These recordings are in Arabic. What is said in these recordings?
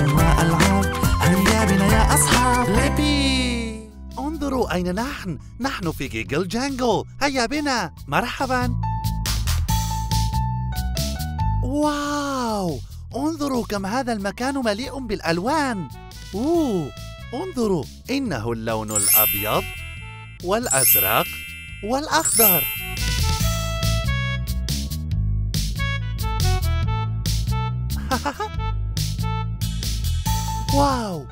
ألغاز وألعاب هيا بنا يا أصحاب. ليبي انظروا أين نحن. نحن في جيجل جانجل هيا بنا. مرحبا. واو. انظروا كم هذا المكان مليء بالألوان. أوه. انظروا. إنه اللون الأبيض والأزرق والأخضر. واو.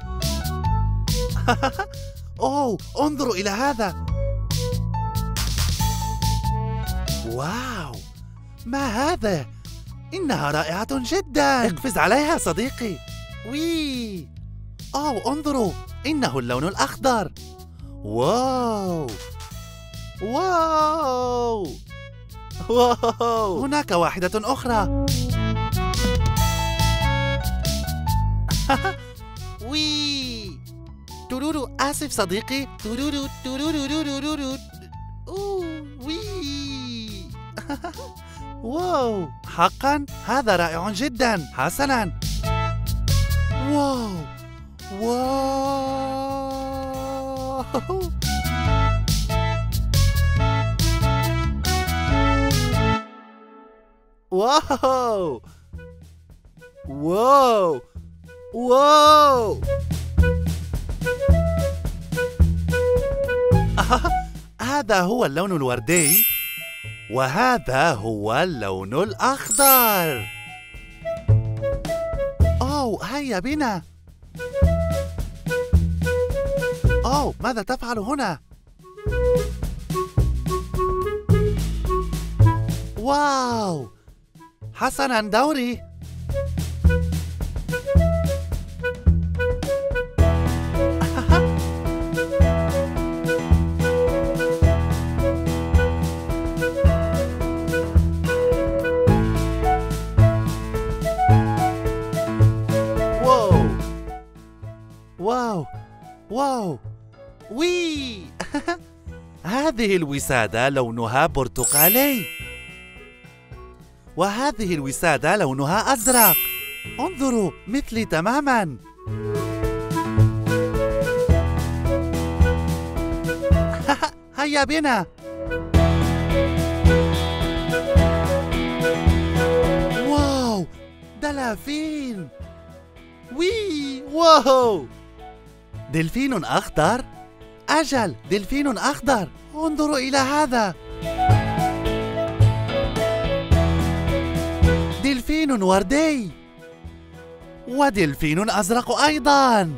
أوه انظروا إلى هذا. واو ما هذا؟ إنها رائعة جدا. اقفز عليها صديقي. وي أوه انظروا إنه اللون الأخضر. واو. واو. واو. هناك واحدة أخرى. تورورو آسف صديقي. تورورو تورورو تورورو أوه وي. واو حقا هذا رائع جدا. حسنا. واو. واو. واو. واو. واو. هذا هو اللون الوردي وهذا هو اللون الأخضر. أوه هيا بنا أوه ماذا تفعل هنا؟ واو حسنا دوري. هذه الوسادة لونها برتقالي. وهذه الوسادة لونها أزرق. انظروا مثلي تماما. هيا بنا. واو دلافين. وي واو. دلفين أخضر. أجل دلفين أخضر. انظروا إلى هذا. دلفين وردي. ودلفين أزرق أيضا.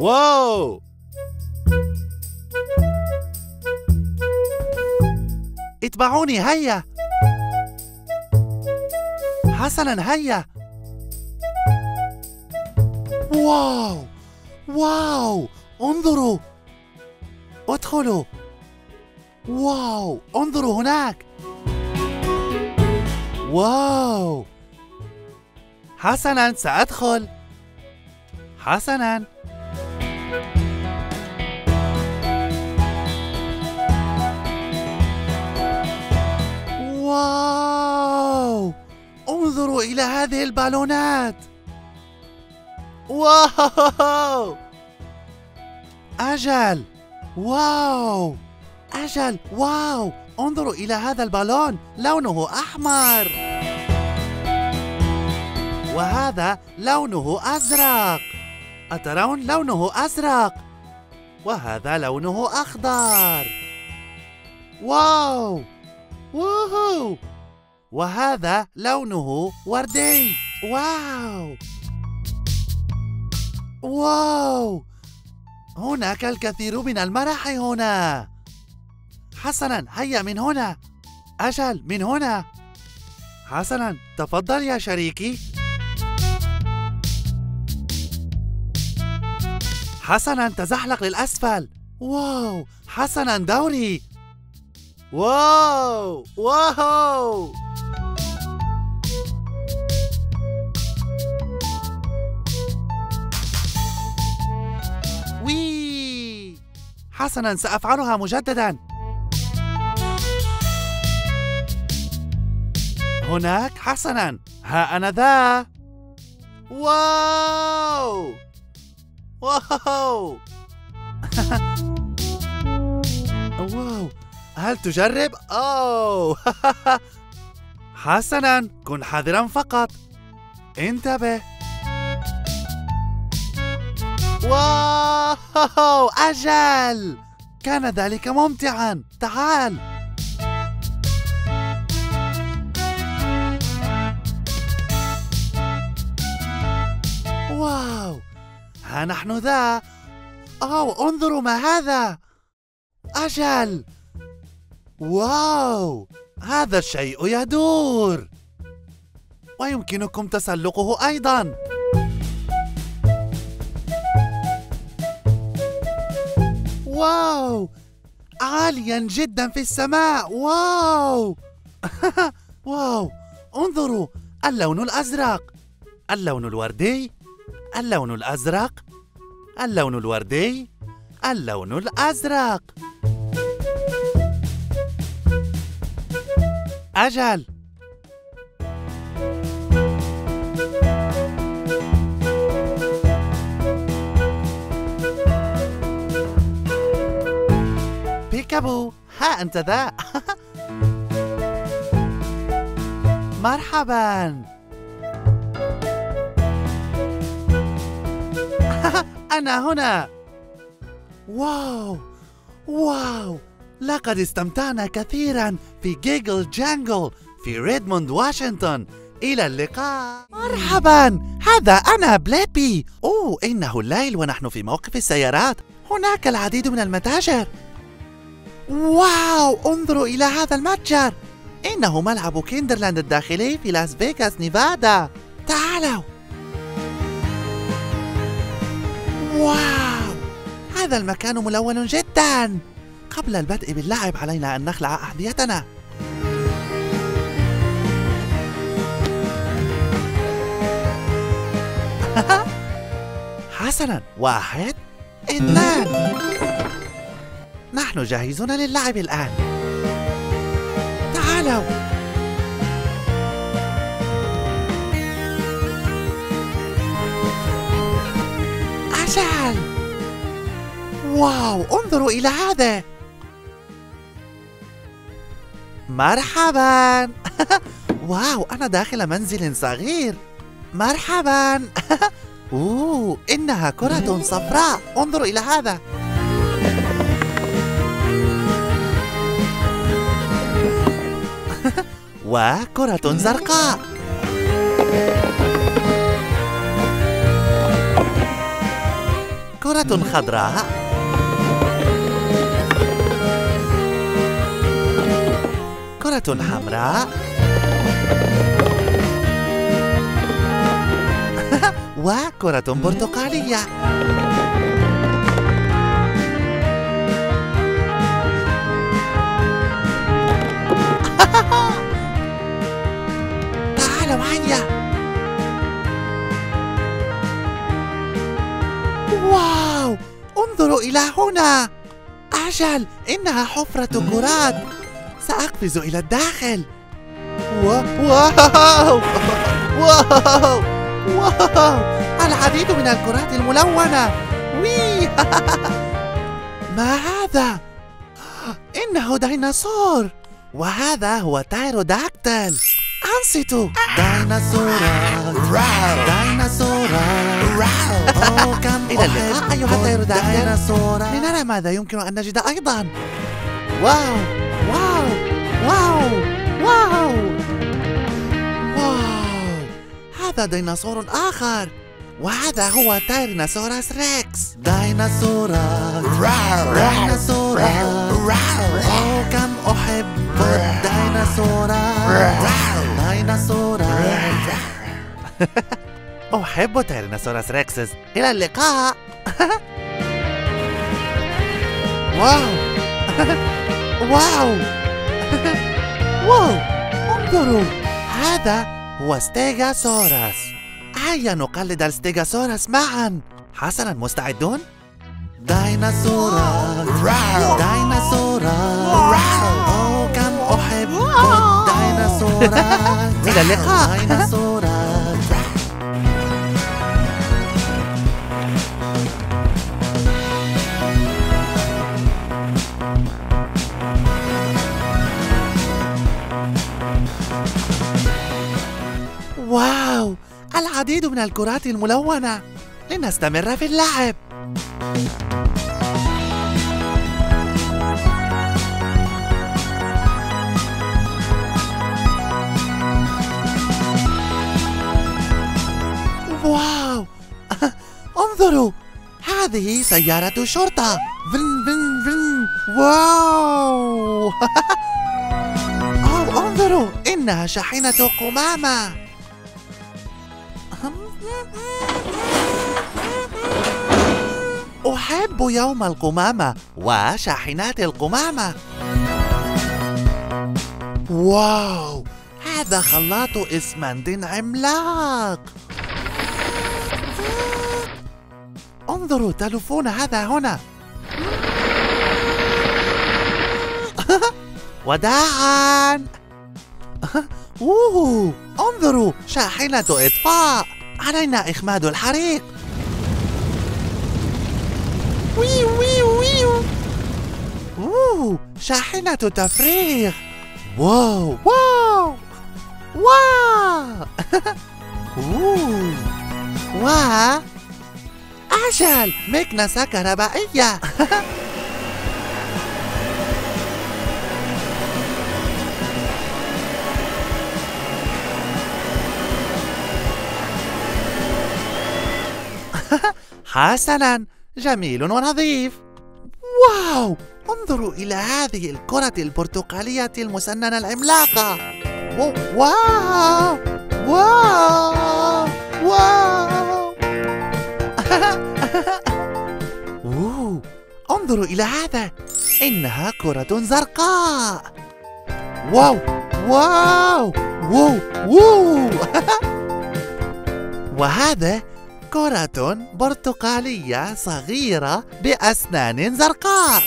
واو اتبعوني هيا. حسنا هيا. واو واو انظروا. ادخلوا. واو انظروا هناك. واو. حسنا سأدخل. حسنا. انظروا إلى هذه البالونات. واو! أجل! واو! أجل! واو! انظروا إلى هذا البالون لونه أحمر. وهذا لونه أزرق. أترون؟ لونه أزرق. وهذا لونه أخضر. واو! ووهو! وهذا لونه وردي. واو! واو! هناك الكثير من المرح هنا. حسنا هيا من هنا. أجل من هنا. حسنا تفضل يا شريكي. حسنا تزحلق للأسفل. واو حسنا دوري. واو واو! حسنا سأفعلها مجددا. هناك حسنا. ها أنا ذا. واو! واو! واو! هل تجرب؟ أوه! حسنا. كن حذرا فقط. انتبه. واو أجل! كان ذلك ممتعا. تعال! واو! ها نحن ذا. أو انظروا ما هذا! أجل! واو! هذا الشيء يدور! ويمكنكم تسلقه أيضا. واو! عاليا جدا في السماء. واو! واو! انظروا اللون الأزرق. اللون الوردي. اللون الأزرق. اللون الوردي. اللون الأزرق. أجل! بيكابو ها أنت ذا. مرحبا. أنا هنا. واو. واو. لقد استمتعنا كثيرا في جيجل جانجل في ريدموند واشنطن. إلى اللقاء. مرحبا. هذا أنا بليبي. أوه إنه الليل ونحن في موقف السيارات. هناك العديد من المتاجر. واو انظروا إلى هذا المتجر. إنه ملعب كيندرلاند الداخلي في لاس فيغاس نيفادا. تعالوا. واو هذا المكان ملون جدا. قبل البدء باللعب علينا أن نخلع أحذيتنا. حسنا. واحد اثنان. نحن جاهزون للعب الآن. تعالوا. أجل. واو انظروا إلى هذا. مرحبا. واو أنا داخل منزل صغير. مرحبا. أوه إنها كرة صفراء. انظروا إلى هذا. وكرة زرقاء كرة خضراء كرة حمراء وكرة برتقالية تعال معي واو انظروا إلى هنا. أجل إنها حفرة كرات. سأقفز إلى الداخل. واو. واو. واو. العديد من الكرات الملونة. وي ما هذا؟ إنه ديناصور. وهذا هو pterodactyl أنصتوا ديناصورات ديناصورات أوه كم إلى اللقاء أيها ال pterodactyl لنرى ماذا يمكن أن نجد أيضا واو واو واو واو واو هذا ديناصور آخر وهذا هو Tyrannosaurus rex ديناصورات ديناصورات كم أحب الديناصورات ديناصورات أحب Tyrannosaurus rex. إلى اللقاء. واو. واو. واو. انظروا. هذا هو Stegosaurus. هيا نقلد ال Stegosaurus معا؟ حسنا مستعدون؟ ديناصورات ديناصورات أوه كم أحب. الديناصورات إلى اللقاء. واو العديد من الكرات الملونة. لنستمر في اللعب. انظروا! هذه سيارة شرطة! فن فن فن! واو! أو انظروا! إنها شاحنة قمامة! أحب يوم القمامة وشاحنات القمامة! واو! هذا خلاط إسمنت عملاق! انظروا تلفون هذا هنا. وداعا. أوه انظروا شاحنة إطفاء. علينا إخماد الحريق. ويو ويو أوه شاحنة تفريغ. واو واو واو. أوه و أجل مكنسة كهربائية. حسنا. جميل ونظيف. واو! انظروا إلى هذه الكرة البرتقالية المسننة العملاقة. واو! واو, واو. أوه، انظروا إلى هذا. إنها كرة زرقاء. واو واو واو واو وهذا كرة برتقالية صغيرة بأسنان زرقاء.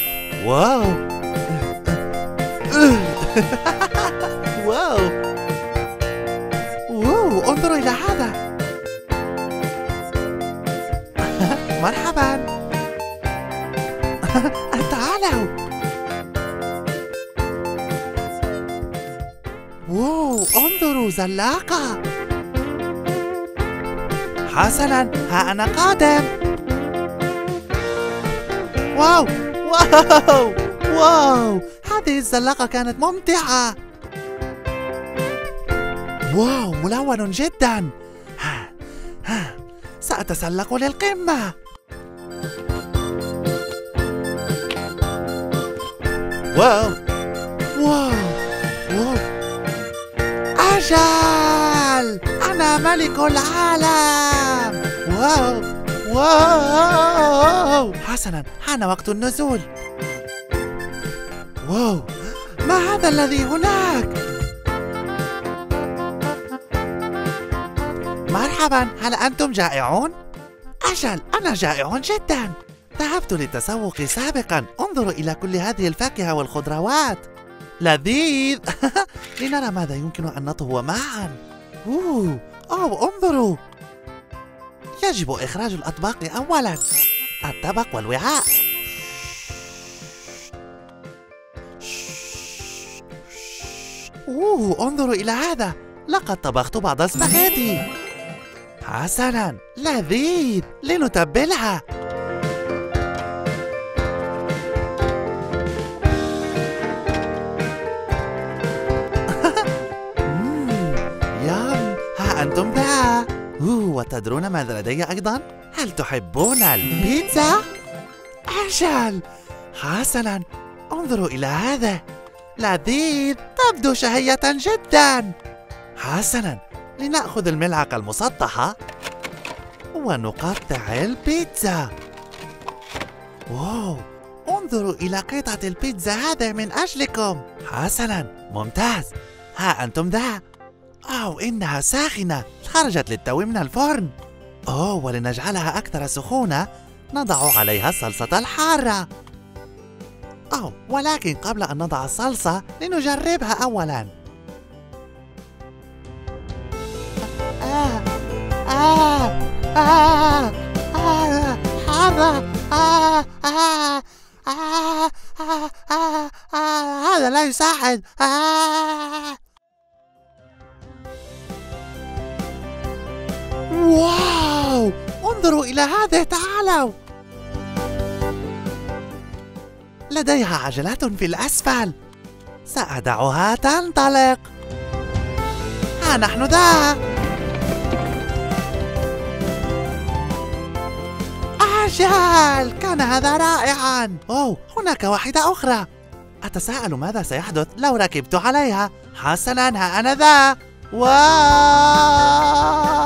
واو. واو. واو انظروا إلى هذا. مرحبا. تعالوا. واو انظروا زلاقة. حسنا ها أنا قادم. واو واو واو. هذه الزلاقة كانت ممتعة. واو ملون جدا. ها ها. سأتسلق للقمة. واو واو واو أجل أنا ملك العالم واو واو حسنا حان وقت النزول واو ما هذا الذي هناك مرحبا هل أنتم جائعون؟ أجل أنا جائع جدا ذهبت للتسوق سابقا. انظروا إلى كل هذه الفاكهة والخضروات. لذيذ. لنرى ماذا يمكن أن نطهو معا. أوه. أوه انظروا. يجب إخراج الأطباق أولا. الطبق والوعاء. أوه انظروا إلى هذا. لقد طبخت بعض السباغيتي. حسنا. لذيذ. لنتبلها. أوه وتدرون ماذا لدي أيضا؟ هل تحبون البيتزا؟ أجل حسنا انظروا إلى هذا. لذيذ تبدو شهية جدا. حسنا لنأخذ الملعقة المسطحة ونقطع البيتزا. واو انظروا إلى قطعة البيتزا هذا من أجلكم. حسنا ممتاز. ها أنتم ذا. أو إنها ساخنة خرجت للتو من الفرن. أوه ولنجعلها أكثر سخونة. نضع عليها الصلصة الحارة. أو ولكن قبل أن نضع الصلصة لنجربها أولاً. آه آه آه آه آه آه آه آه آه آه هذا لا يساعد. آه. واو! انظروا إلى هذا تعالوا! لديها عجلات في الأسفل. سأدعها تنطلق. ها نحن ذا. أجل كان هذا رائعا. أوه هناك واحدة أخرى. أتساءل ماذا سيحدث لو ركبت عليها؟ حسنا ها أنا ذا. واو!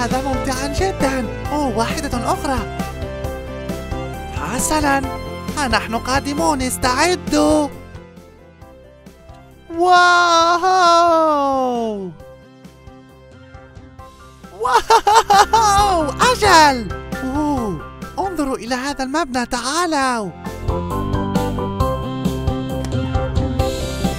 هذا ممتعا جدا. أوه واحدة أخرى. حسنا ها نحن قادمون. استعدوا. واو. واو. أجل. أوه. انظروا إلى هذا المبنى. تعالوا.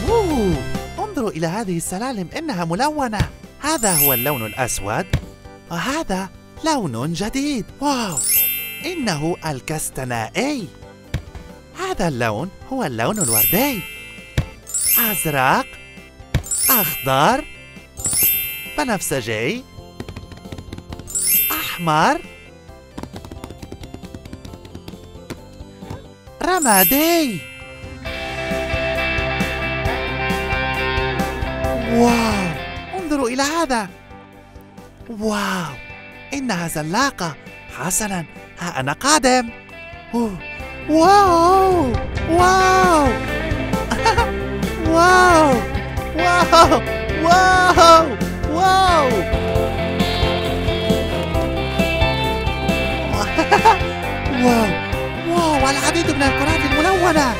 أوه. انظروا إلى هذه السلالم. إنها ملونة. هذا هو اللون الأسود. وهذا لون جديد. واو! إنه الكستنائي هذا اللون هو اللون الوردي. أزرق أخضر بنفسجي أحمر رمادي. واو! انظروا إلى هذا. واو إنها زلاقة حسنا. ها أنا قادم. أوه. واو واو. واو واو واو واو. واو واو العديد من الكرات الملونة.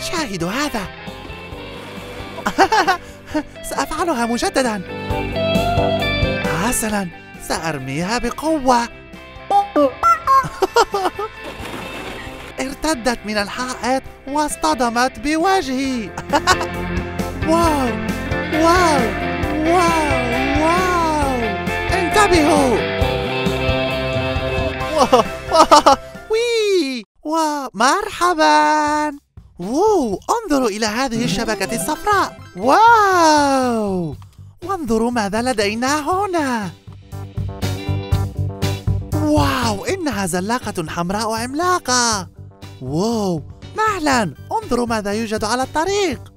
شاهدوا هذا. سأفعلها مجددا. حسنا سأرميها بقوة. ارتدت من الحائط واصطدمت بوجهي. واو واو واو واو. انتبهوا. ومرحبا. واو انظروا إلى هذه الشبكة الصفراء. واو! وانظروا ماذا لدينا هنا. واو إنها زلاقة حمراء عملاقة. واو مهلا انظروا ماذا يوجد على الطريق.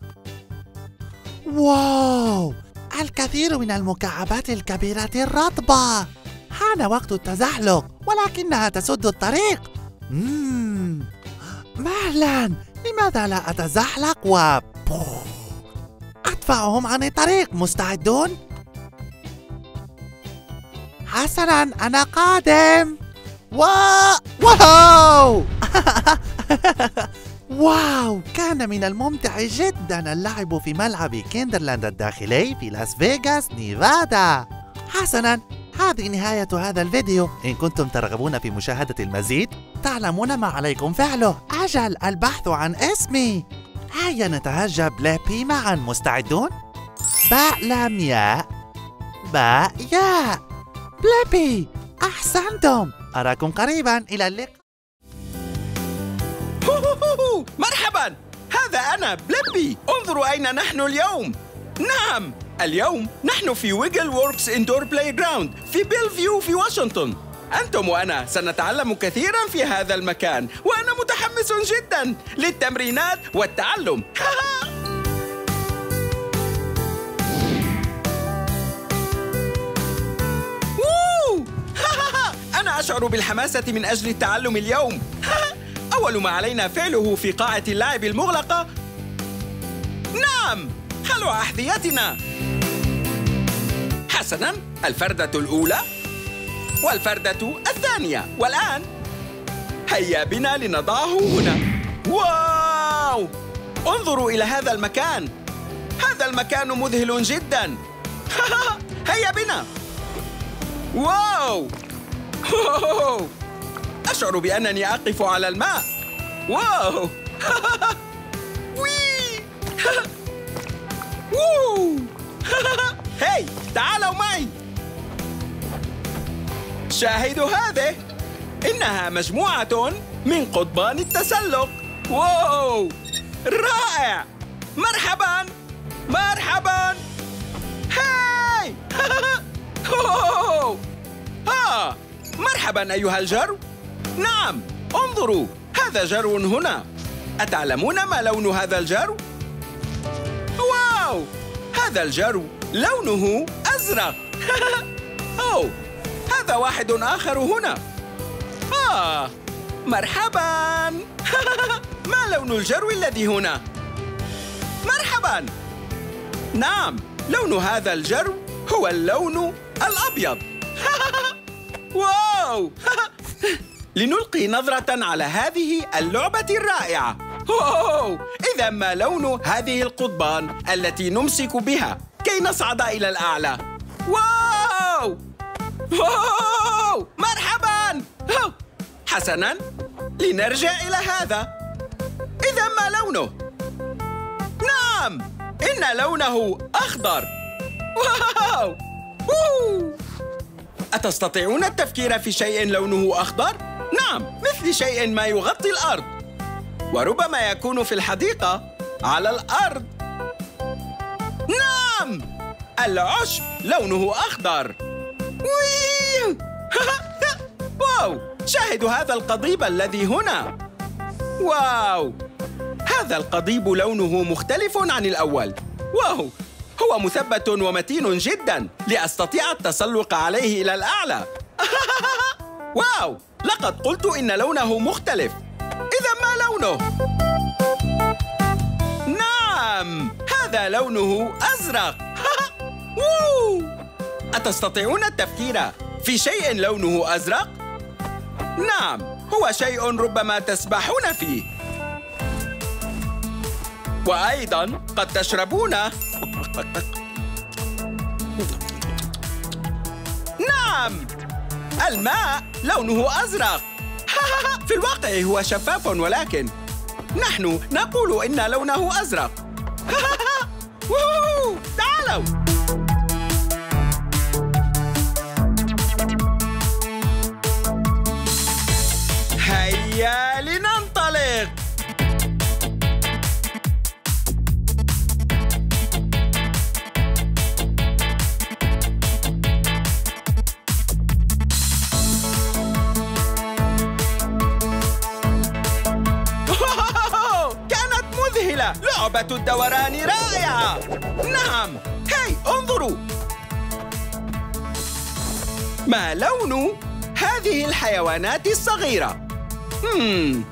واو الكثير من المكعبات الكبيرة الرطبة. حان وقت التزحلق ولكنها تسد الطريق. مهلا لماذا لا أتزحلق و أدفعهم عن الطريق مستعدون؟ حسنا أنا قادم. و... واو. واو كان من الممتع جدا اللعب في ملعب Kinderland الداخلي في لاس فيغاس نيفادا. حسنا. هذه نهاية هذا الفيديو. إن كنتم ترغبون في مشاهدة المزيد تعلمون ما عليكم فعله. أجل البحث عن اسمي. هيا نتهجى بليبي معا. مستعدون؟ باء لام ياء باء ياء بليبي أحسنتم. أراكم قريبا. إلى اللقاء. مرحبا. هذا أنا بليبي انظروا أين نحن اليوم. نعم. اليوم نحن في Wiggle Works Indoor Playground في بيلفيو في واشنطن أنتم وأنا سنتعلم كثيرا في هذا المكان وأنا متحمس جدا للتمرينات والتعلم! أنا أشعر بالحماسة من أجل التعلم اليوم. أول ما علينا فعله في قاعة اللعب المغلقة. نعم! خلع أحذيتنا! حسنا الفردة الأولى والفردة الثانية. والآن هيا بنا لنضعه هنا. واو! انظروا إلى هذا المكان. هذا المكان مذهل جدا. هيا بنا. واو. أشعر بأنني أقف على الماء. واو! وي! وو hey تعالوا معي. شاهدوا هذه إنها مجموعة من قضبان التسلق. واو! رائع! مرحبا! مرحبا! hi. ها! مرحبا أيها الجرو نعم انظروا هذا جرو هنا. أتعلمون ما لون هذا الجرو؟ واو! هذا الجرو لونه أزرق. أوه هذا واحد آخر هنا. آه مرحبا. ما لون الجرو الذي هنا؟ مرحبا. نعم لون هذا الجرو هو اللون الأبيض. واو. لنلقي نظرة على هذه اللعبة الرائعة. إذا ما لون هذه القضبان التي نمسك بها؟ كي نصعد إلى الأعلى. واو! واو! مرحبا! حسنا! لنرجع إلى هذا. إذا ما لونه؟ نعم! إن لونه أخضر. واو! أوه. أتستطيعون التفكير في شيء لونه أخضر؟ نعم! مثل شيء ما يغطي الأرض. وربما يكون في الحديقة على الأرض. نعم! العشب لونه أخضر! واو! شاهدوا هذا القضيب الذي هنا. واو! هذا القضيب لونه مختلف عن الأول. واو! هو مثبت ومتين جدا لأستطيع التسلق عليه إلى الأعلى. واو! لقد قلت إن لونه مختلف. إذا ما لونه؟ نعم! هذا لونه أزرق؟ أتستطيعون التفكير في شيء لونه أزرق؟ نعم هو شيء ربما تسبحون فيه. وأيضا قد تشربونه نعم الماء لونه أزرق. في الواقع هو شفاف ولكن نحن نقول إن لونه أزرق. تعالوا هيا لننطلق لعبة الدوران رائعة نعم. هاي انظروا. ما لون هذه الحيوانات الصغيرة؟ هم.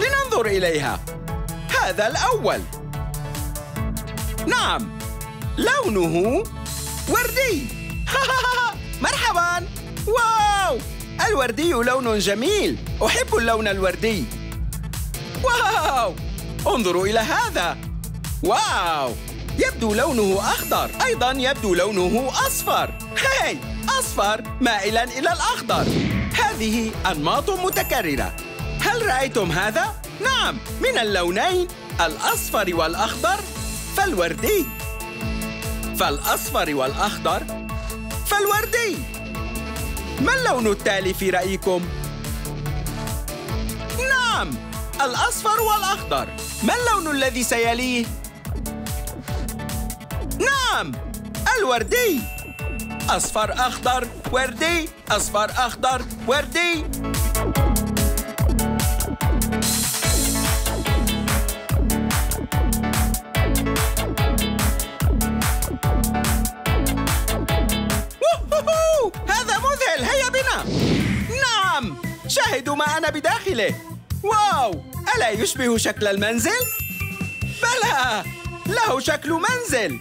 لننظر إليها. هذا الأول. نعم. لونه وردي. مرحبا. واو. الوردي لون جميل. أحب اللون الوردي. واو. انظروا إلى هذا. واو! يبدو لونه أخضر. أيضا يبدو لونه أصفر. هاي! أصفر مائلا إلى الأخضر. هذه أنماط متكررة. هل رأيتم هذا؟ نعم من اللونين الأصفر والأخضر. فالوردي. فالأصفر والأخضر. فالوردي. ما اللون التالي في رأيكم؟ نعم الأصفر والأخضر. ما اللون الذي سيليه؟ نعم الوردي. أصفر أخضر وردي. أصفر أخضر وردي! هذا مذهل. هيا بنا. نعم شاهدوا ما أنا بداخله. واو! ألا يشبه شكل المنزل؟ بلى! له شكل منزل!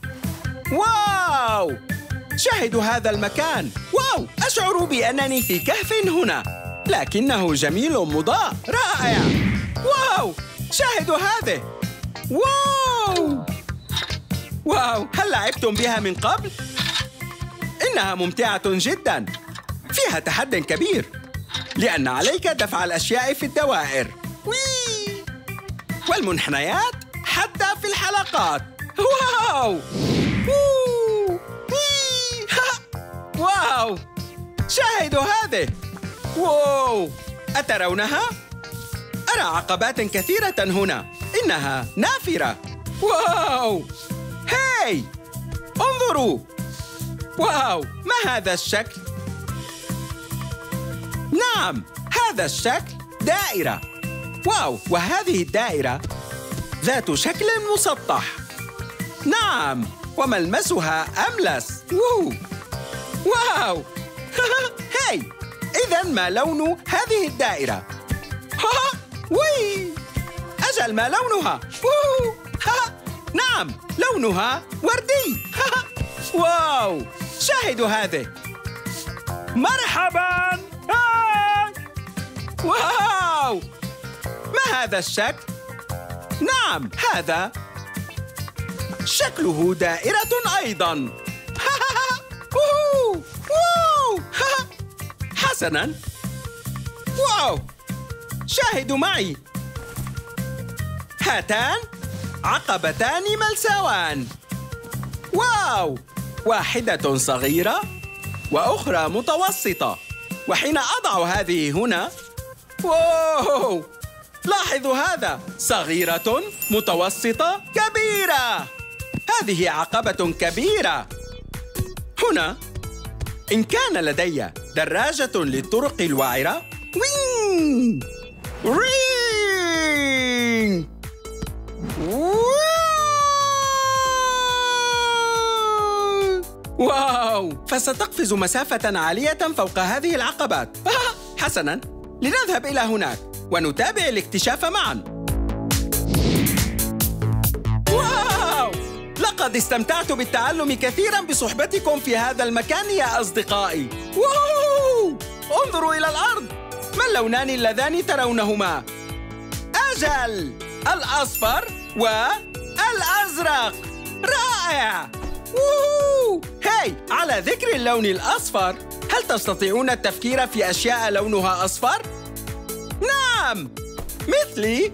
واو! شاهدوا هذا المكان! واو! أشعر بأنني في كهف هنا! لكنه جميل مضاء! رائع! واو! شاهدوا هذه! واو! واو! هل لعبتم بها من قبل؟ إنها ممتعة جدا! فيها تحد كبير! لأن عليك دفع الأشياء في الدوائر. وي والمنحنيات حتى في الحلقات. واو! واو! شاهدوا هذه. واو! أترونها؟ أرى عقبات كثيرة هنا. إنها نافرة. واو! Hey! انظروا! واو! ما هذا الشكل؟ نعم هذا الشكل دائرة. واو وهذه الدائرة ذات شكل مسطح. نعم وملمسها أملس. وو. واو. hey إذا ما لون هذه الدائرة؟ وي أجل ما لونها. نعم لونها وردي. واو شاهدوا هذه. مرحبا. واو! ما هذا الشكل؟ نعم هذا. شكله دائرة أيضا. حسنا. واو! شاهدوا معي. هاتان عقبتان ملساوان. واو! واحدة صغيرة وأخرى متوسطة. وحين أضع هذه هنا واو! لاحظوا هذا! صغيرة متوسطة كبيرة! هذه عقبة كبيرة! هنا! إن كان لدي دراجة للطرق الوعرة وين رين واو! فستقفز مسافة عالية فوق هذه العقبات. حسناً! لنذهب إلى هناك ونتابع الاكتشاف معا واو! لقد استمتعت بالتعلم كثيرا بصحبتكم في هذا المكان يا أصدقائي واو! انظروا إلى الأرض ما اللونان اللذان ترونهما؟ أجل الأصفر والأزرق رائع هاي على ذكر اللون الأصفر. هل تستطيعون التفكير في أشياء لونها أصفر؟ نعم مثلي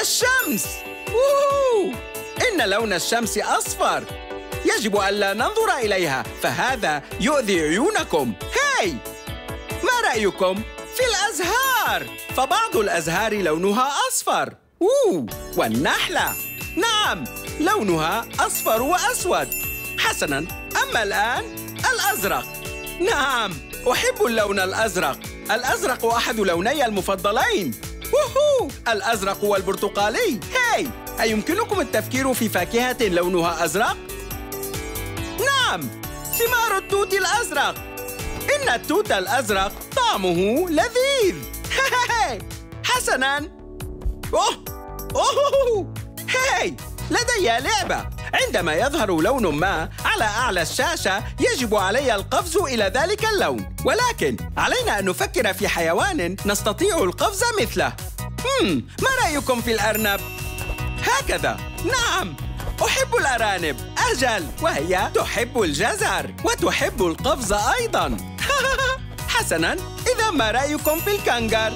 الشمس. ووو! إن لون الشمس أصفر. يجب ألا ننظر إليها فهذا يؤذي عيونكم. هاي ما رأيكم؟ في الأزهار؟ فبعض الأزهار لونها أصفر. أوه. والنحلة. نعم لونها أصفر وأسود. حسناً. أما الآن الأزرق. نعم أحب اللون الأزرق. الأزرق أحد لوني المفضلين. ووهو الأزرق والبرتقالي. هاي أيمكنكم التفكير في فاكهة لونها أزرق؟ نعم ثمار التوت الأزرق. إن التوت الأزرق طعمه لذيذ. حسناً. أوه أوه هاي لدي لعبة. عندما يظهر لون ما على أعلى الشاشة يجب علي القفز إلى ذلك اللون. ولكن علينا أن نفكر في حيوان نستطيع القفز مثله. هم ما رأيكم في الأرنب؟ هكذا. نعم. أحب الأرانب. أجل. وهي تحب الجزر. وتحب القفز أيضا. حسنا. إذا ما رأيكم في الكنغر؟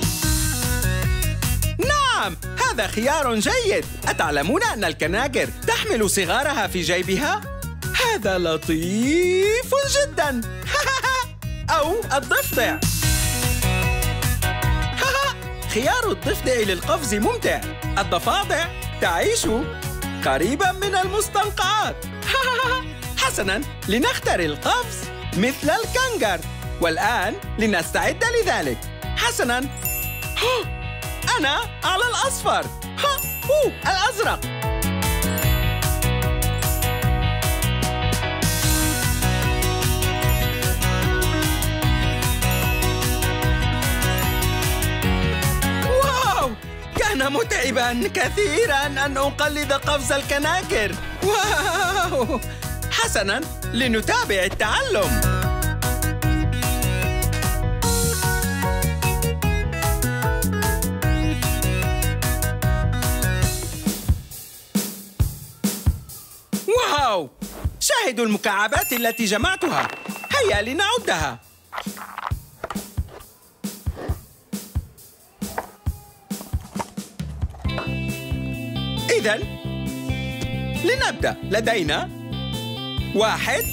نعم هذا خيار جيد. أتعلمون أن الكناجر تحمل صغارها في جيبها؟ هذا لطيف جدا. أو الضفدع. خيار الضفدع للقفز ممتع. الضفادع تعيش قريبا من المستنقعات. حسنا لنختر القفز مثل الكنجر والآن لنستعد لذلك. حسنا. أنا على الأصفر. ها هو الأزرق. واو! كان متعبا كثيرا أن أقلد قفز الكناكر. واو! حسنا لنتابع التعلم. شاهدوا المكعبات التي جمعتها. هيا لنعدها. إذا لنبدأ. لدينا واحد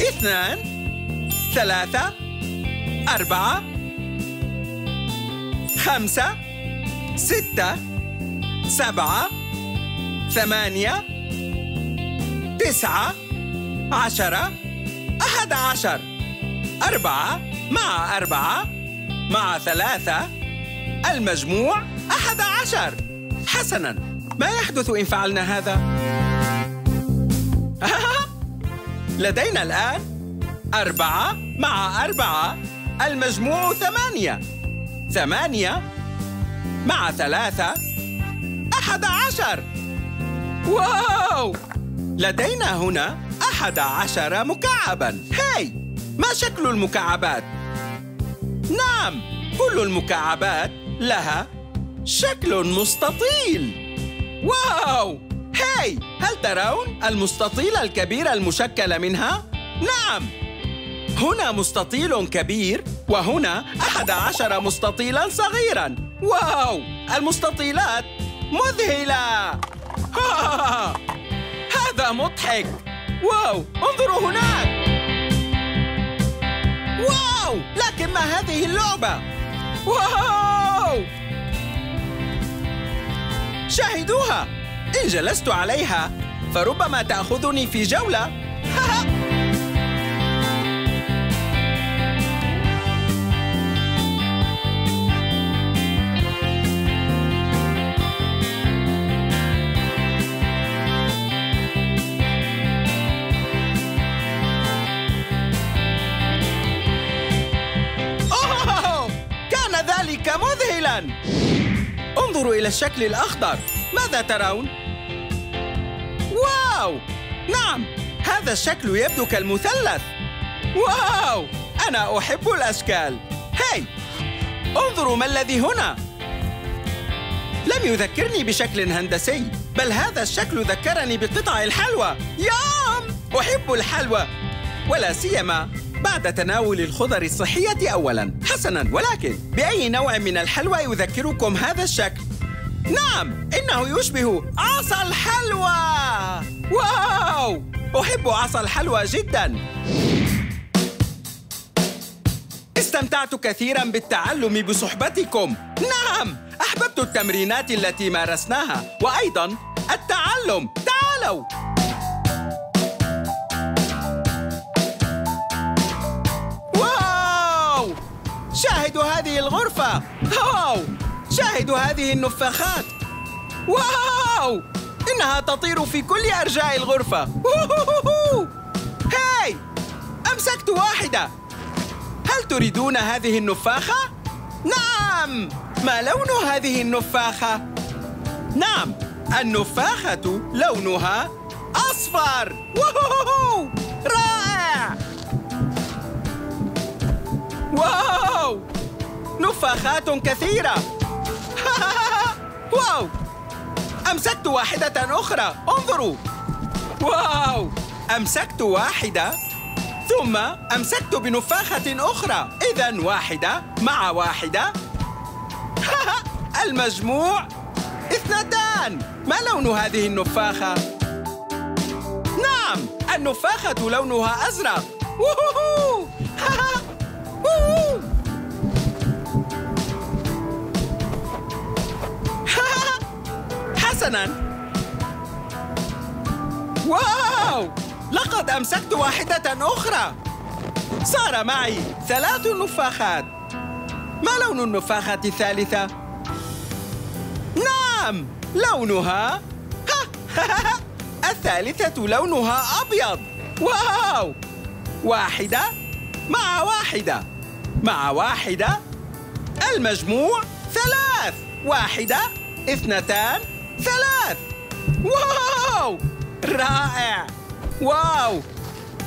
اثنان ثلاثة أربعة خمسة ستة سبعة ثمانية تسعة عشرة أحد عشر أربعة مع أربعة مع ثلاثة المجموع أحد عشر. حسناً ما يحدث إن فعلنا هذا؟ لدينا الآن أربعة مع أربعة المجموع ثمانية. ثمانية مع ثلاثة أحد عشر. واو! لدينا هنا أحد عشر مكعبا. هاي ما شكل المكعبات؟ نعم كل المكعبات لها شكل مستطيل. واو! هاي هل ترون المستطيل الكبير المشكل منها؟ نعم. هنا مستطيل كبير وهنا أحد عشر مستطيلا صغيرا. واو! المستطيلات مذهلة. هذا مضحك. واو انظروا هناك. واو لكن ما هذه اللعبة؟ واو. شاهدوها. إن جلست عليها فربما تأخذني في جولة. انظروا إلى الشكل الأخضر. ماذا ترون؟ واو! نعم هذا الشكل يبدو كالمثلث. واو! أنا أحب الأشكال. هاي! انظروا ما الذي هنا. لم يذكرني بشكل هندسي بل هذا الشكل ذكرني بقطع الحلوى. يام أحب الحلوى. ولا سيما بعد تناول الخضر الصحية أولاً. حسناً ولكن بأي نوع من الحلوى يذكركم هذا الشكل؟ نعم إنه يشبه عصا الحلوى. واو! أحب عصا الحلوى جداً. استمتعت كثيراً بالتعلم بصحبتكم. نعم أحببت التمرينات التي مارسناها. وأيضاً التعلم. تعالوا! شاهدوا هذه الغرفة. واو! شاهدوا هذه النفاخات. واو! إنها تطير في كل أرجاء الغرفة. هاي! أمسكت واحدة. هل تريدون هذه النفاخة؟ نعم! ما لون هذه النفاخة؟ نعم! النفاخة لونها أصفر. واو! نفاخات كثيرة. واو! أمسكت واحدة أخرى. انظروا. واو! أمسكت واحدة ثم أمسكت بنفاخة أخرى. إذا واحدة مع واحدة. المجموع اثنتان. ما لون هذه النفاخة؟ نعم النفاخة لونها أزرق. حسناً. واو لقد أمسكت واحدة أخرى. صار معي ثلاث نفاخات. ما لون النفاخة الثالثة؟ نعم لونها الثالثة لونها أبيض. واو واحدة مع واحدة. مع واحدة المجموع ثلاث. واحدة اثنتان ثلاث. واو! رائع! واو!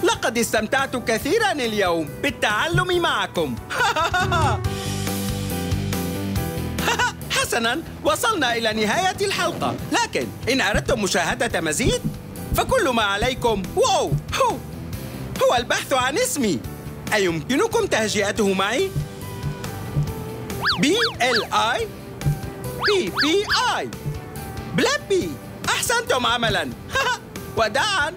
لقد استمتعت كثيرا اليوم بالتعلم معكم. حسنا وصلنا إلى نهاية الحلقة. لكن إن أردتم مشاهدة مزيد فكل ما عليكم واو! هو هو البحث عن اسمي. أيمكنكم تهجئته معي؟ B L I P P I بليبي أحسنتم عملا. وداعا.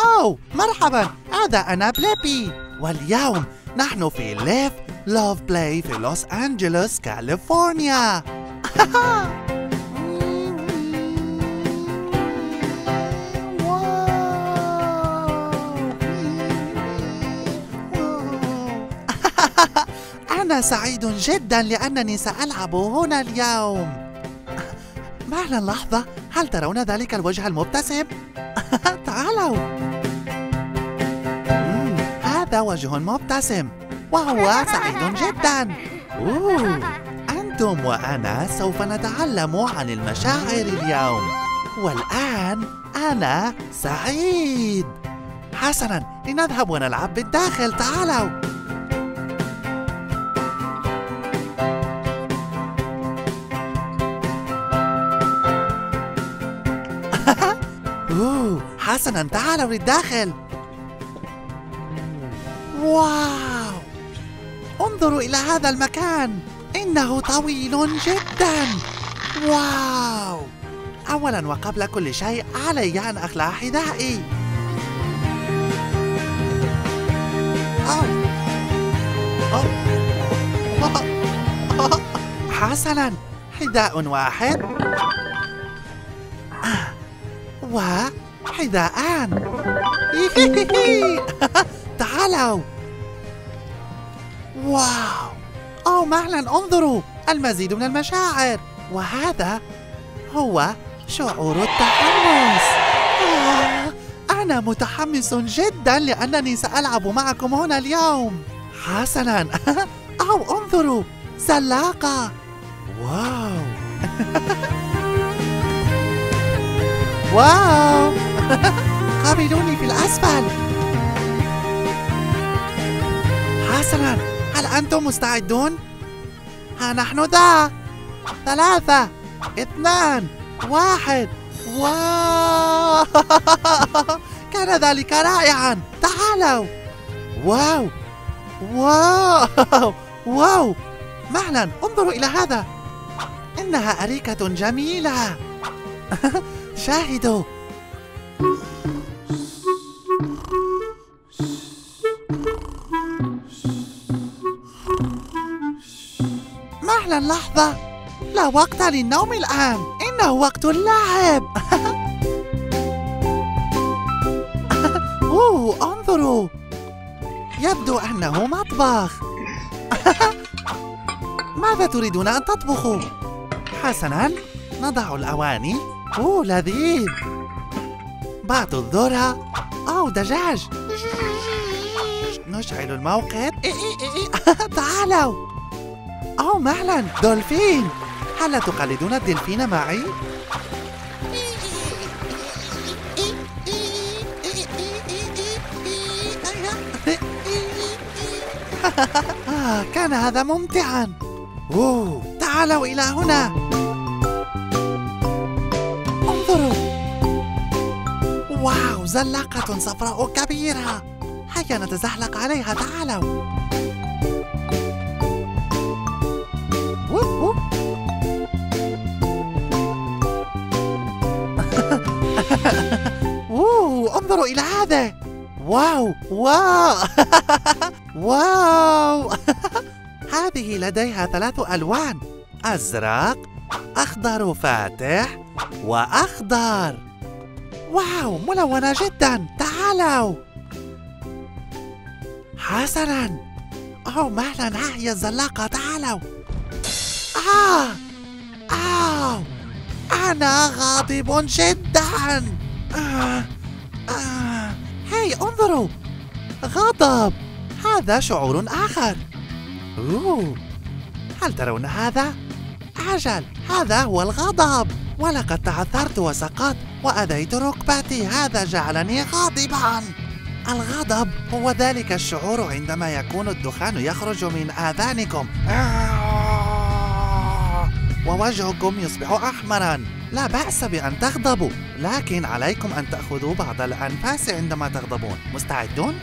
أوه مرحبا. هذا أنا بليبي واليوم نحن في Live Love Play في لوس أنجلوس كاليفورنيا أنا سعيد جدا لأنني سألعب هنا اليوم. مهلا لحظة هل ترون ذلك الوجه المبتسم؟ تعالوا. هذا وجه مبتسم وهو سعيد جدا. أوه. أنتم وأنا سوف نتعلم عن المشاعر اليوم. والآن أنا سعيد. حسنا لنذهب ونلعب بالداخل تعالوا. حسنا تعالوا للداخل واو. انظروا إلى هذا المكان. إنه طويل جدا. واو. أولا وقبل كل شيء علي أن أخلع حذائي. حسنا. حذاء واحد. وحذاءان تعالوا. واو. أو مهلا انظروا. المزيد من المشاعر. وهذا هو شعور التحمس. آه، أنا متحمس جدا لأنني سألعب معكم هنا اليوم. حسنا. أو انظروا. سلاقة. واو. واو. قابلوني في الأسفل. حسنا. هل أنتم مستعدون؟ ها نحن ذا. ثلاثة اثنان واحد. واو. كان ذلك رائعا. تعالوا. واو. واو. واو. مهلا انظروا إلى هذا. إنها أريكة جميلة. شاهدوا. مهلا لحظة. لا وقت للنوم الآن. إنه وقت اللعب أوه انظروا. يبدو أنه مطبخ. ماذا تريدون أن تطبخوا؟ حسنا نضع الأواني. أوه لذيذ بعض الذرة أو دجاج نشعل الموقد إي إي إي. تعالوا أوه مهلا دولفين هل تقلدون الدلفين معي؟ كان هذا ممتعا أوه تعالوا إلى هنا انظروا واو زلاقة صفراء كبيرة. هيا نتزحلق عليها تعالوا. انظروا إلى هذا. واو واو. واو. هذه لديها ثلاث ألوان. أزرق أخضر فاتح. وأخضر. واو ملونة جدا. تعالوا. حسنا. أوه مهلا. ها هي الزلاقة تعالوا. آه آه. أنا غاضب جدا. آه. آه. هاي انظروا. غضب. هذا شعور آخر. أوه. هل ترون هذا؟ أجل هذا هو الغضب. ولقد تعثرت وسقطت وأذيت ركبتي. هذا جعلني غاضبا. الغضب هو ذلك الشعور عندما يكون الدخان يخرج من آذانكم. آه. ووجهكم يصبح أحمرا. لا بأس بأن تغضبوا. لكن عليكم أن تأخذوا بعض الأنفاس عندما تغضبون. مستعدون؟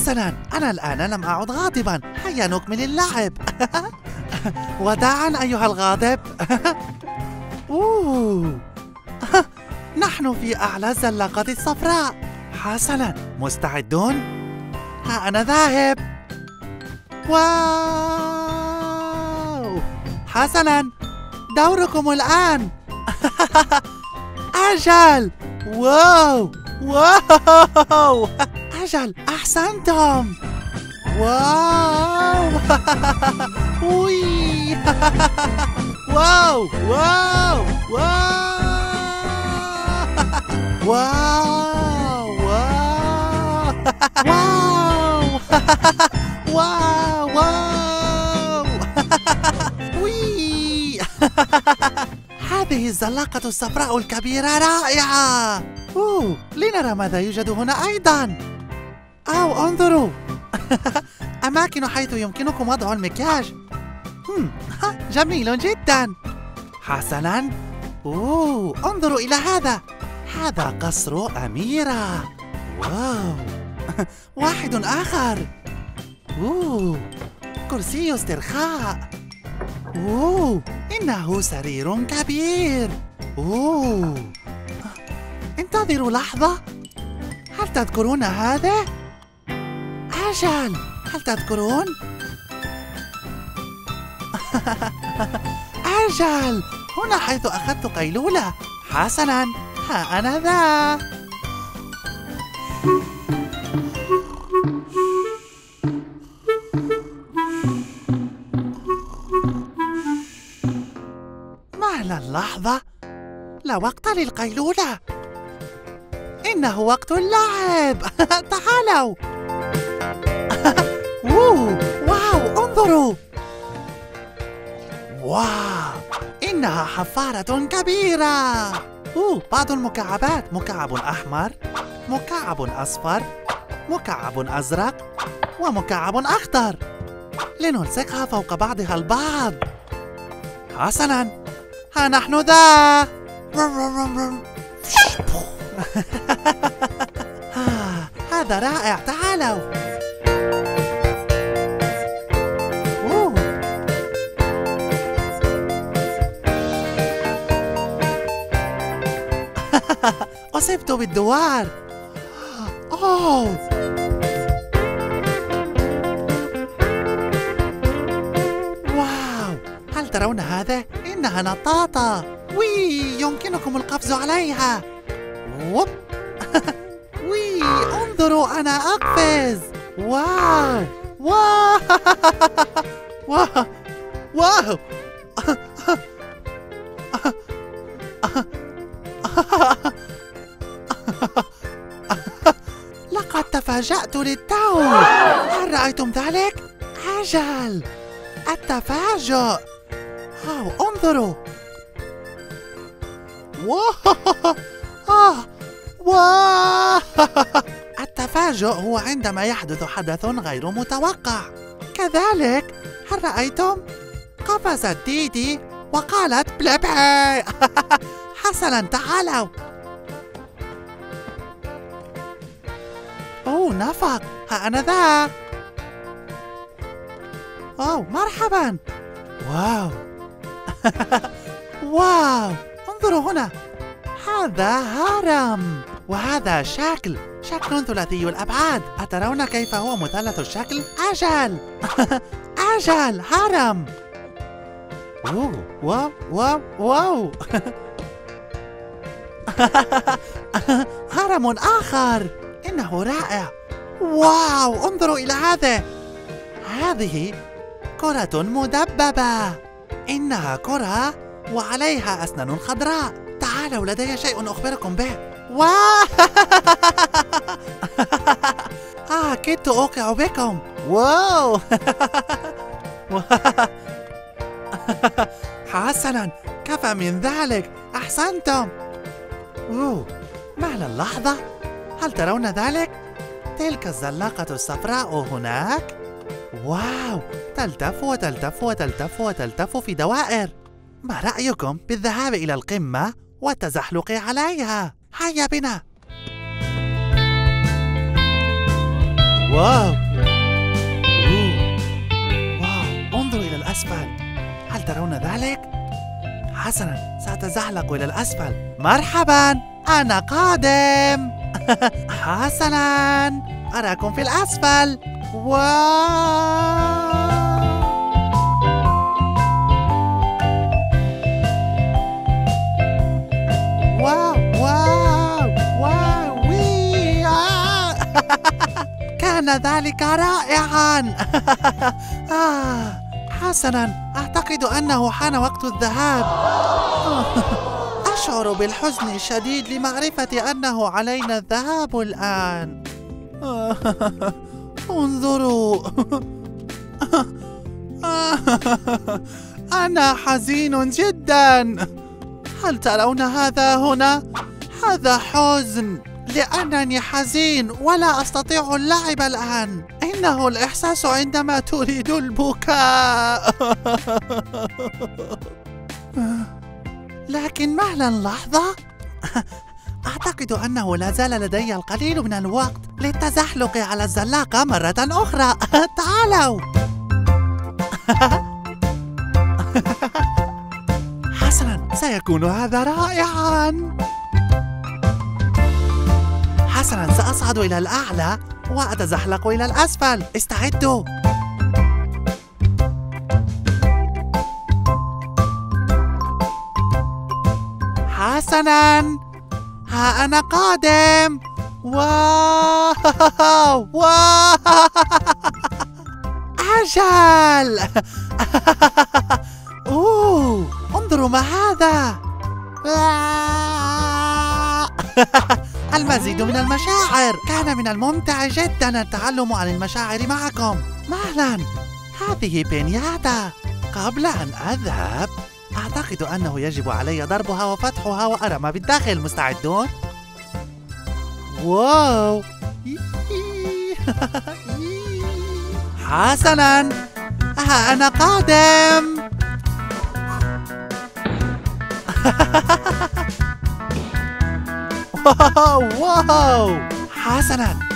حسنا أنا الآن لم أعد غاضبا. هيا نكمل اللعب. وداعا أيها الغاضب. أوه. نحن في أعلى الزلاقة الصفراء. حسنا. مستعدون؟ ها أنا ذاهب. واو. حسنا. دوركم الآن. أجل. واو. واو. أجل. أحسنتم. واو. وي. واو. واو. واو. واو. واو. واو. واو وي. هذه الزلاقة الصفراء الكبيرة رائعة. أوه. لنرى ماذا يوجد هنا أيضا. أوه انظروا. أماكن حيث يمكنكم وضع المكياج. جميل جدا. حسنا. أوه انظروا إلى هذا. هذا قصر أميرة. واو. واحد آخر. أوه كرسي استرخاء. أوه إنه سرير كبير. أوه. انتظروا لحظة. هل تذكرون هذا؟ أجل هل تذكرون؟ أجل هنا حيث أخذت قيلولة. حسنا ها أنا ذا. مهلا لحظة لا وقت للقيلولة. إنه وقت اللعب تعالوا. أوه واو انظروا! واو إنها حفارة كبيرة! أوه بعض المكعبات. مكعب أحمر مكعب أصفر مكعب أزرق ومكعب أخضر. لنلصقها فوق بعضها البعض. حسنا. ها نحن ذا. هذا رائع. تعالوا. أصبت بالدوار. أوه. واو. هل ترون هذا؟ إنها نطاطة. وي يمكنكم القفز عليها. ووب وي انظروا أنا أقفز. واو. واو. واو. واو. تفاجأت للتو هل رأيتم ذلك؟ أجل. التفاجؤ. أو انظروا. واه التفاجؤ هو عندما يحدث حدث غير متوقع. كذلك هل رأيتم؟ قفزت ديدي وقالت بلبي حسنا تعالوا. أوه نفق. ها أنا ذا أوه مرحبا. واو. واو. انظروا هنا. هذا هرم وهذا شكل. شكل ثلاثي الأبعاد. أترون كيف هو مثلث الشكل؟ أجل. أجل. هرم أوه واو واو واو. هرم آخر. إنه رائع. واو انظروا إلى هذا. هذه كرة مدببة. إنها كرة وعليها أسنان خضراء. تعالوا لدي شيء أخبركم به. واو. آه كدت أوقع بكم. واو. حسنا. كفى من ذلك. أحسنتم. أوه مهلا لحظة. هل ترون ذلك؟ تلك الزلاقة الصفراء هناك؟ واو! تلتف وتلتف وتلتف وتلتف في دوائر. ما رأيكم بالذهاب إلى القمة والتزحلق عليها؟ هيا بنا! واو. واو! انظروا إلى الأسفل. هل ترون ذلك؟ حسنا سأتزحلق إلى الأسفل. مرحبا! أنا قادم! حسنا. أراكم في الأسفل. واو. واو واو واو. كان ذلك رائعا. آه حسنا. أعتقد أنه حان وقت الذهاب. أشعر بالحزن الشديد لمعرفة أنه علينا الذهاب الآن. انظروا. أنا حزين جدا. هل ترون هذا هنا؟ هذا حزن. لأنني حزين ولا أستطيع اللعب الآن. إنه الإحساس عندما تريد البكاء. لكن مهلا لحظة. أعتقد أنه لا زال لدي القليل من الوقت للتزحلق على الزلاقة مرة أخرى. تعالوا. حسنا سيكون هذا رائعا. حسنا سأصعد إلى الأعلى وأتزحلق إلى الأسفل. استعدوا. حسنا. ها أنا قادم. واو. واو. أجل أوه. انظروا ما هذا. المزيد من المشاعر. كان من الممتع جدا التعلم عن المشاعر معكم. مهلا هذه بنياتا. قبل أن أذهب. أعتقد أنه يجب علي ضربها وفتحها وأرى ما بالداخل مستعدون؟ واو! حسنا! ها أنا قادم! واو! واو! حسنا!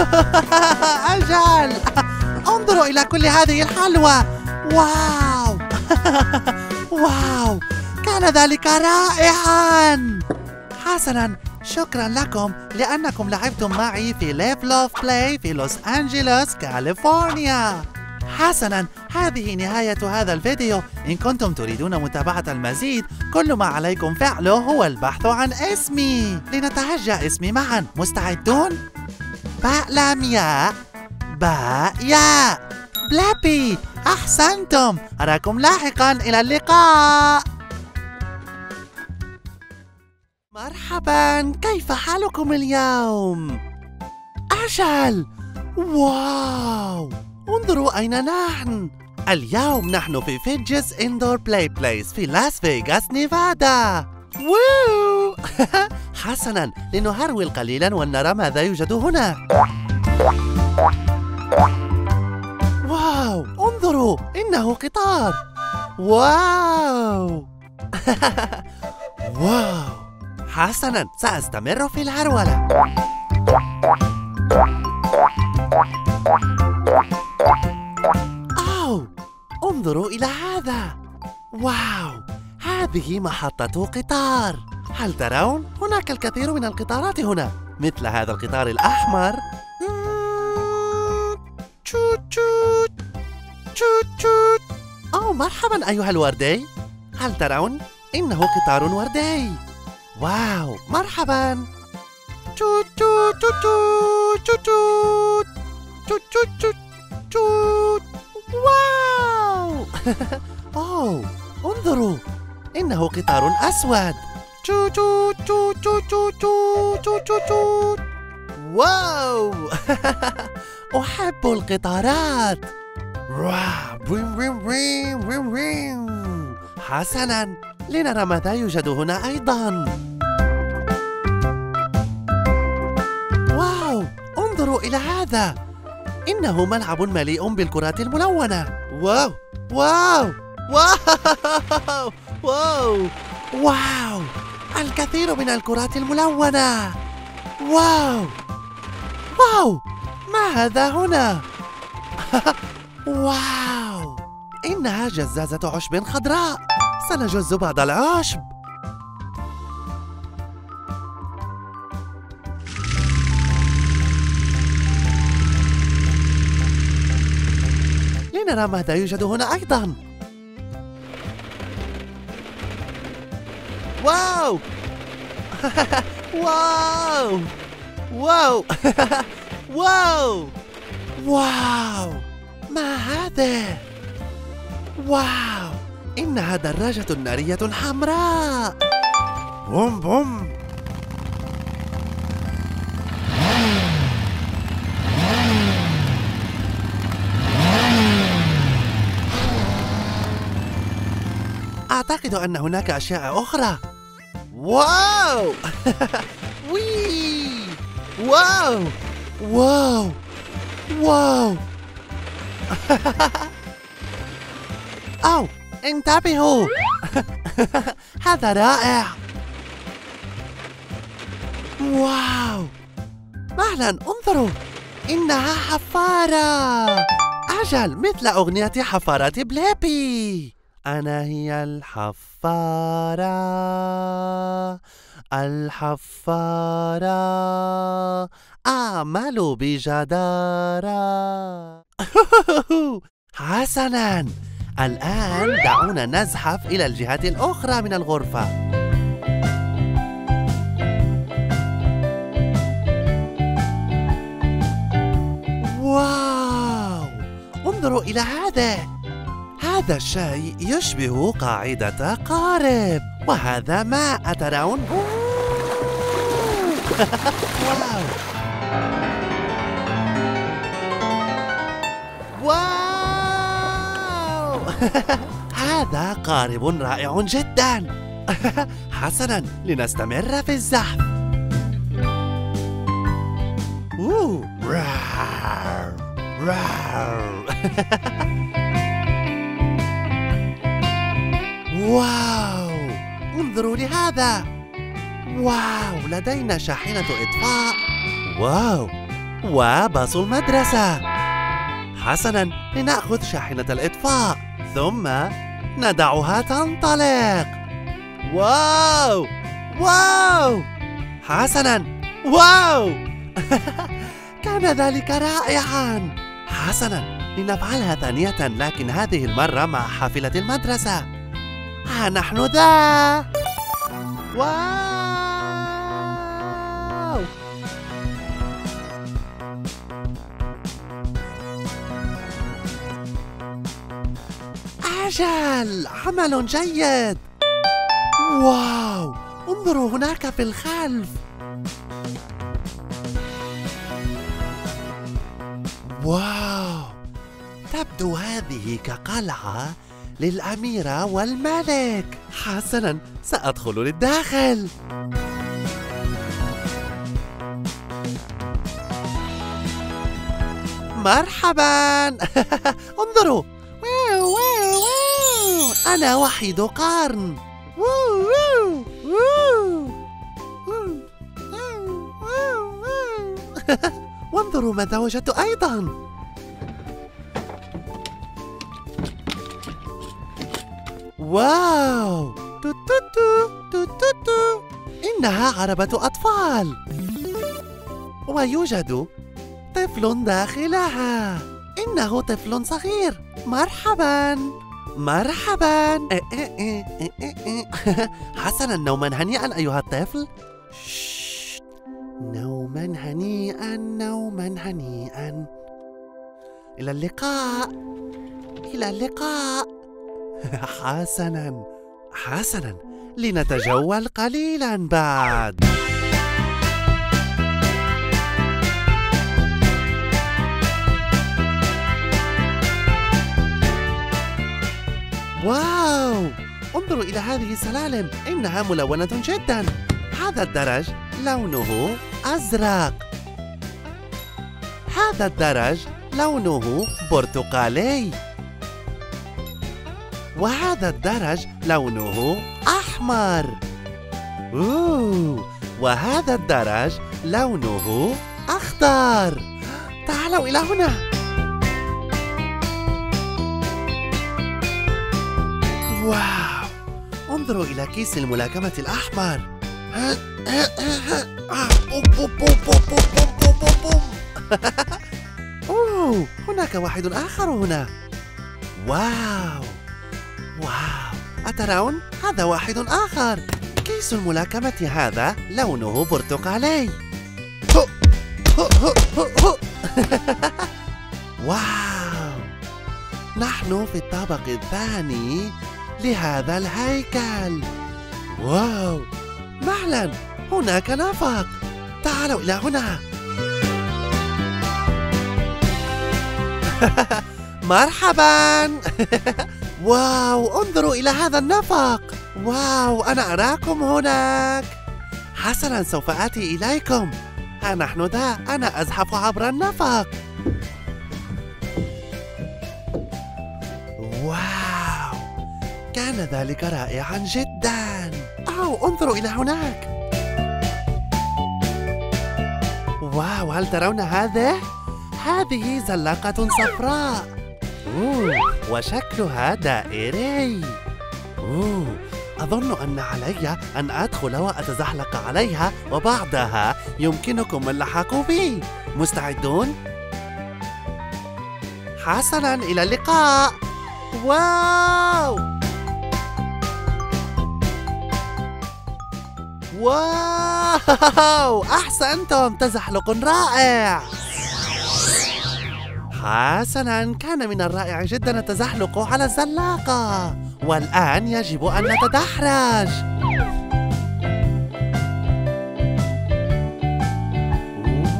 أجل. انظروا إلى كل هذه الحلوى. واو. واو. كان ذلك رائعا. حسنا. شكرا لكم لأنكم لعبتم معي في Level of Play في لوس أنجلوس كاليفورنيا. حسنا. هذه نهاية هذا الفيديو. إن كنتم تريدون متابعة المزيد كل ما عليكم فعله هو البحث عن اسمي. لنتهجى اسمي معا. مستعدون؟ باء لام ياء باء ياء بليبي أحسنتم أراكم لاحقا إلى اللقاء مرحبا كيف حالكم اليوم؟ أجل واو انظروا أين نحن اليوم نحن في Fidgets Indoor Play Place في لاس فيغاس نيفادا حسنا لنهرول قليلا ولنرى ماذا يوجد هنا. واو! انظروا! إنه قطار! واو! واو! حسنا سأستمر في الهرولة أوه! انظروا إلى هذا. واو! هذه محطة قطار. هل ترون؟ هناك الكثير من القطارات هنا. مثل هذا القطار الأحمر. أوه مرحبا أيها الوردي. هل ترون؟ إنه قطار وردي. واو مرحبا. واو. أوه انظروا. إنه قطار أسود. توت توت توت توت توت توت توت توت واو! أحب القطارات. حسنا. لنرى ماذا يوجد هنا أيضا. واو! انظروا إلى هذا. إنه ملعب مليء بالكرات الملونة. واو! واو! واو! واو واو الكثير من الكرات الملونة واو واو ما هذا هنا واو إنها جزازة عشب خضراء سنجز بعض العشب لنرى ماذا يوجد هنا أيضا واو! واو! واو! واو! واو! ما هذا؟ واو! إنها دراجة نارية حمراء بوم بوم! أعتقد أن هناك أشياء أخرى. واو! وي! واو! واو! واو! أوه انتبهوا! هذا رائع! واو! مهلا انظروا! إنها حفارة! أجل مثل أغنية حفارة بليبي! أنا هي الحفارة الحفارة. أعمل بجدارة. حسناً. الآن دعونا نزحف إلى الجهة الأخرى من الغرفة. واو! انظروا إلى هذا. هذا الشيء يشبه قاعدة قارب وهذا ماء أترون. واو. واو. هذا قارب رائع جدا. حسنا لنستمر في الزحف. أوه. واو! انظروا لهذا! واو! لدينا شاحنة إطفاء! واو! وباص المدرسة! حسنا لنأخذ شاحنة الإطفاء! ثم ندعها تنطلق! واو! واو! حسنا! واو! كان ذلك رائعا! حسنا! لنفعلها ثانية لكن هذه المرة مع حافلة المدرسة! ها نحن ذا. واو. أجل. عمل جيد. واو. انظروا هناك في الخلف. واو. تبدو هذه كقلعة للأميرة والملك. حسنا سأدخل للداخل. مرحبا. انظروا. أنا وحيد قرن. وانظروا ماذا وجدت أيضا. واو! تو تو تو تو تو تو. إنها عربة أطفال. ويوجد طفل داخلها. إنه طفل صغير. مرحبا. مرحبا. إيه إيه إيه. حسنا نوما هنيئا أيها الطفل. نوما هنيئا نوما هنيئا. إلى اللقاء. إلى اللقاء. حسنا. حسنا. لنتجول قليلا بعد. واو! انظروا إلى هذه السلالم. إنها ملونة جدا. هذا الدرج لونه أزرق. هذا الدرج لونه برتقالي. وهذا الدرج لونه أحمر. أوه. وهذا الدرج لونه أخضر. تعالوا إلى هنا. واو انظروا إلى كيس الملاكمة الأحمر. أوه هناك واحد آخر هنا. واو. واو. أترون؟ هذا واحد آخر. كيس الملاكمة هذا لونه برتقالي واو. نحن في الطابق الثاني لهذا الهيكل. واو. مهلا هناك نفق. تعالوا إلى هنا. مرحبا. واو انظروا إلى هذا النفق. واو أنا أراكم هناك. حسنا سوف آتي إليكم. ها نحن ذا أنا أزحف عبر النفق. واو كان ذلك رائعا جدا. أوه انظروا إلى هناك. واو هل ترون هذا؟ هذه زلاقة صفراء. وشكلها دائري. أوه أظن أن علي أن أدخل وأتزحلق عليها وبعدها. يمكنكم اللحاق بي. مستعدون؟ حسنا إلى اللقاء. واو! واو أحسنتم تزحلق رائع. حسنا كان من الرائع جدا التزحلق على الزلاقة. والآن يجب أن نتدحرج.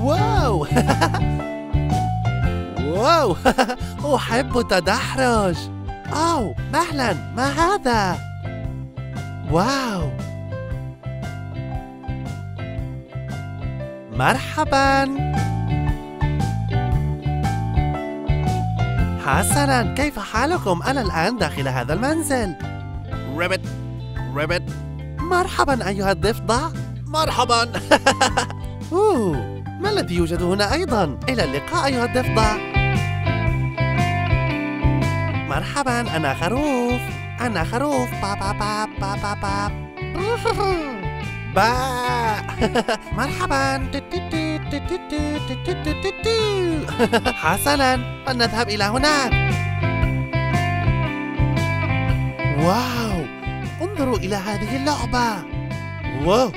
واو. واو. أحب التدحرج. أوه مهلا. ما هذا؟ واو. مرحبا. حسنا كيف حالكم؟ أنا الآن داخل هذا المنزل. ريبت ريبت. مرحبا أيها الضفدع. مرحبا. أوه ما الذي يوجد هنا أيضا؟ إلى اللقاء أيها الضفدع. مرحبا أنا خروف. أنا خروف. با با با با با با با مرحبا. حسنا فلنذهب إلى هناك واو. انظروا إلى هذه اللعبة. واو.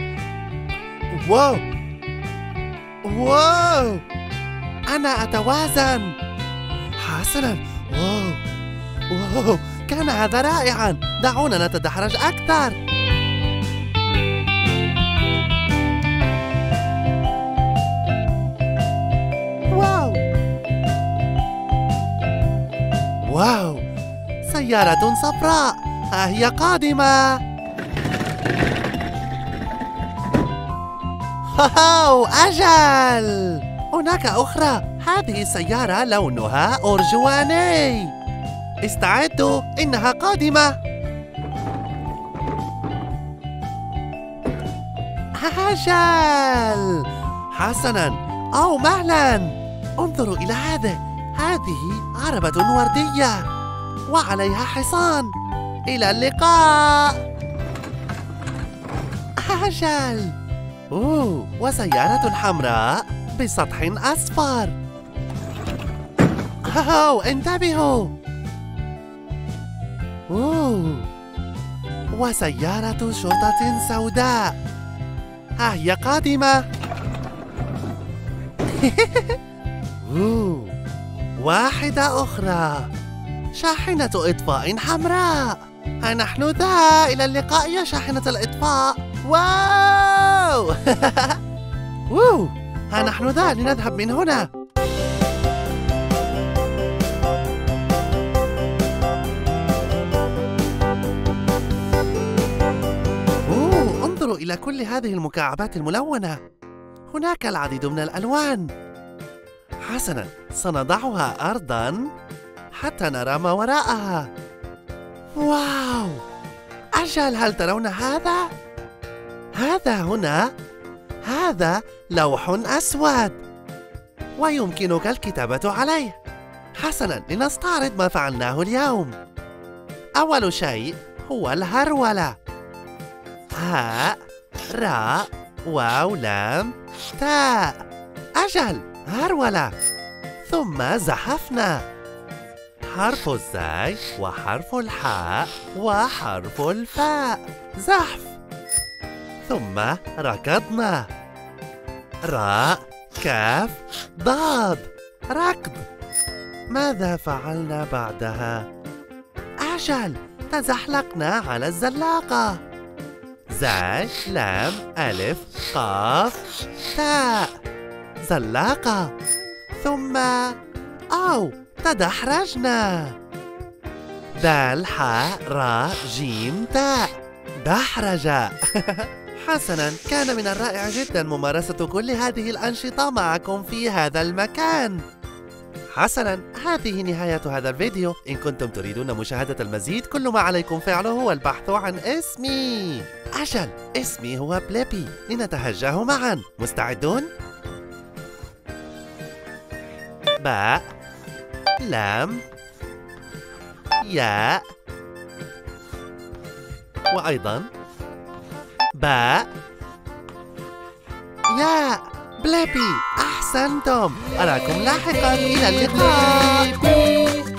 واو. واو. أنا أتوازن. حسنا واو. واو. كان هذا رائعا. دعونا نتدحرج أكثر. واو واو سيارة صفراء. ها هي قادمة. هاو أجل. هناك أخرى. هذه السيارة لونها أرجواني. استعدوا إنها قادمة. أجل حسنا. أو مهلا. انظروا إلى هذا. هذه عربة وردية. وعليها حصان. إلى اللقاء. أجل أوه وسيارة حمراء بسطح أصفر. هاو انتبهوا. أوه. وسيارة شرطة سوداء. ها هي قادمة. واحدة أخرى. شاحنة إطفاء حمراء. ها نحن ذا إلى اللقاء يا شاحنة الإطفاء. واو. ووو ها نحن ذا لنذهب من هنا. انظروا إلى كل هذه المكعبات الملونة. هناك العديد من الألوان. حسنا. سنضعها أرضا حتى نرى ما وراءها. واو! أجل هل ترون هذا؟ هذا هنا. هذا لوح أسود. ويمكنك الكتابة عليه. حسنا لنستعرض ما فعلناه اليوم. أول شيء هو الهرولة. هاء راء واو لام تاء أجل! هرولة ثم زحفنا. حرف الزاي وحرف الحاء وحرف الفاء. زحف. ثم ركضنا. راء كاف ضاد ركض. ماذا فعلنا بعدها؟ أجل تزحلقنا على الزلاقة. زاي لام ألف قاف تاء. زلاقة. ثم أو تدحرجنا. دال حاء راء جيم تاء دحرجة حسنا كان من الرائع جدا ممارسة كل هذه الأنشطة معكم في هذا المكان. حسنا هذه نهاية هذا الفيديو. إن كنتم تريدون مشاهدة المزيد كل ما عليكم فعله هو البحث عن اسمي. أجل اسمي هو بليبي. لنتهجاه معا. مستعدون؟ باء لام ياء وأيضا باء ياء. بليبي أحسنتم. أراكم لاحقا إلى اللقاء.